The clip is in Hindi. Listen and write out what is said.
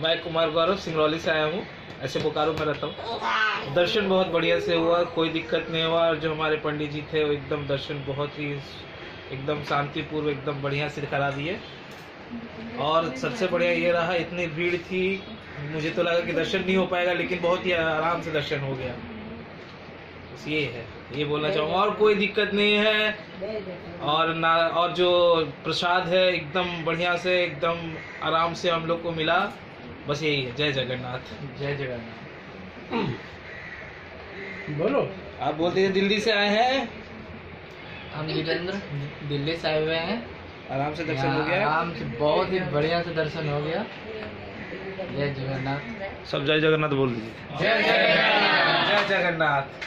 मैं कुमार गौरव सिंगरौली से आया हूँ। ऐसे बोकारो में रहता हूँ। दर्शन बहुत बढ़िया से हुआ, कोई दिक्कत नहीं हुआ। और जो हमारे पंडित जी थे, वो एकदम दर्शन बहुत ही एकदम शांतिपूर्व एकदम बढ़िया से करा दिए। और सबसे बढ़िया ये रहा, इतनी भीड़ थी, मुझे तो लगा कि दर्शन नहीं हो पाएगा, लेकिन बहुत ही आराम से दर्शन हो गया। बस ये है, ये बोलना चाहूँगा। और कोई दिक्कत नहीं है। और ना, और जो प्रसाद है, एकदम बढ़िया से, एकदम आराम से हम लोग को मिला। बस यही है। जय जगन्नाथ। जय जगन्नाथ। बोलो। आप बोलते हैं दिल्ली से आए हैं? हम वीरेंद्र दिल्ली से आए हुए हैं। आराम से दर्शन हो गया। आराम से बहुत ही बढ़िया से दर्शन हो गया। जय जगन्नाथ। सब जय जगन्नाथ बोल दीजिए। जय जगन्नाथ। जय जगन्नाथ।